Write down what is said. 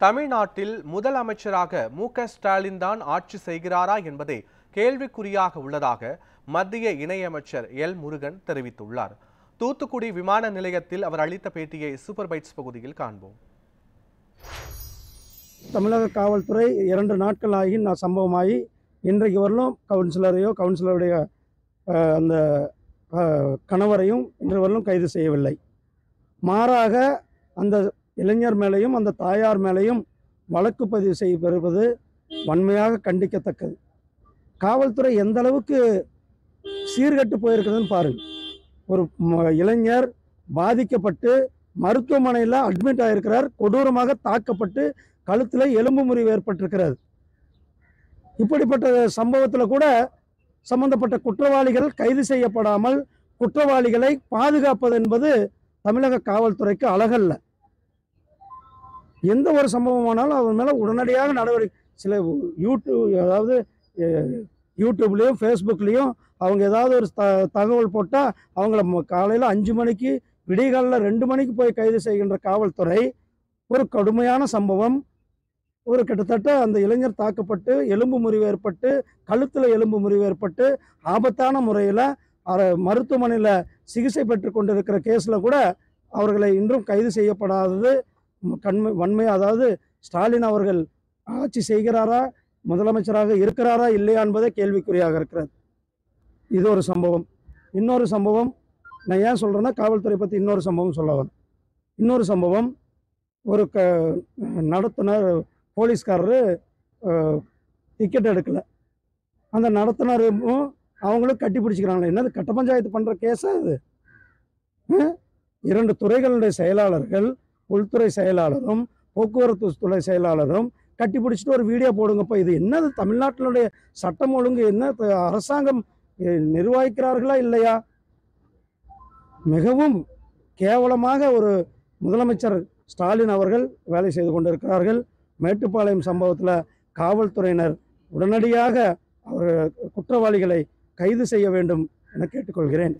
தமிழ்நாட்டில் முதலமைச்சராக மு க ஸ்டாலின் தான் ஆட்சி செய்கிறாரா என்பதே கேள்விக்குறியாக உள்ளதாக மத்திய இணையமைச்சர் எல் முருகன் தெரிவித்துள்ளார். தூத்துக்குடி விமான நிலையத்தில் அவர் அளித்த பேட்டியை சூப்பர் பைட்ஸ் பகுதியில் காண்போம். தமிழக காவல்துறை இரண்டு நாட்கள் ஆகி நான் சம்பவமாகி இன்றைக்கு வரலும் கவுன்சிலரையோ கவுன்சிலருடைய அந்த கணவரையும் இன்று வரலும் கைது செய்யவில்லை. மாறாக அந்த இளைஞர் மேலேயும் அந்த தாயார் மேலேயும் வழக்கு பதிவு செய்யப்பெறுவது வன்மையாக கண்டிக்கத்தக்கது. காவல்துறை எந்த அளவுக்கு சீர்கெட்டு போயிருக்குதுன்னு பாருங்க. ஒரு ம- இளைஞர் பாதிக்கப்பட்டு மருத்துவமனையில் அட்மிட் ஆகியிருக்கிறார் கொடூரமாக தாக்கப்பட்டு கழுத்தில் எலும்பு முறிவு ஏற்பட்டிருக்கிறது இப்படிப்பட்ட சம்பவத்தில் கூட சம்பந்தப்பட்ட குற்றவாளிகள் கைது செய்யப்படாமல் குற்றவாளிகளை பாதுகாப்பது என்பது தமிழக காவல்துறைக்கு அழகல்ல. எந்த ஒரு சம்பவமானாலும் அவன் மேலே உடனடியாக நடவடிக்கை சில யூடியூப் அதாவது யூடியூப்லேயும் ஃபேஸ்புக்லேயும் அவங்க ஏதாவது ஒரு த தகவல் போட்டால் அவங்கள காலையில் அஞ்சு மணிக்கு விடிகாலில் ரெண்டு மணிக்கு போய் கைது செய்கின்ற காவல்துறை ஒரு கடுமையான சம்பவம். ஒரு கிட்டத்தட்ட அந்த இளைஞர் தாக்கப்பட்டு எலும்பு முறிவு ஏற்பட்டு கழுத்தில் எலும்பு முறிவு ஏற்பட்டு ஆபத்தான முறையில் மருத்துவமனையில் சிகிச்சை பெற்று கொண்டிருக்கிற கேஸில் கூட அவர்களை இன்றும் கைது செய்யப்படாதது கண்மை வன்மை அதாவது ஸ்டாலின் அவர்கள் ஆட்சி செய்கிறாரா முதலமைச்சராக இருக்கிறாரா இல்லையா என்பதே கேள்விக்குறியாக இருக்கிறது. இது ஒரு சம்பவம். இன்னொரு சம்பவம் நான் ஏன் சொல்கிறேன்னா காவல்துறை பற்றி இன்னொரு சம்பவம் சொல்ல வரேன். இன்னொரு சம்பவம் ஒரு க நடத்துனர் போலீஸ்காரரு டிக்கெட் எடுக்கலை. அந்த நடத்துனரும் அவங்களும் கட்டி பிடிச்சிக்கிறாங்களே என்னது கட்ட பஞ்சாயத்து பண்ணுற கேஸா அது இரண்டு துறைகளுடைய செயலாளர்கள் உள்துறை செயலாளரும் போக்குவரத்து துறை செயலாளரும் கட்டி பிடிச்சிட்டு ஒரு வீடியோ போடுங்கப்பா. இது என்னது தமிழ்நாட்டினுடைய சட்டம் ஒழுங்கு? என்ன அரசாங்கம் நிர்வாகிக்கிறார்களா நிர்வகிக்கிறார்களா இல்லையா? மிகவும் கேவலமாக ஒரு முதலமைச்சர் ஸ்டாலின் அவர்கள் வேலை செய்து கொண்டிருக்கிறார்கள். மேட்டுப்பாளையம் சம்பவத்தில் காவல்துறையினர் உடனடியாக அவர் குற்றவாளிகளை கைது செய்ய வேண்டும் என கேட்டுக்கொள்கிறேன்.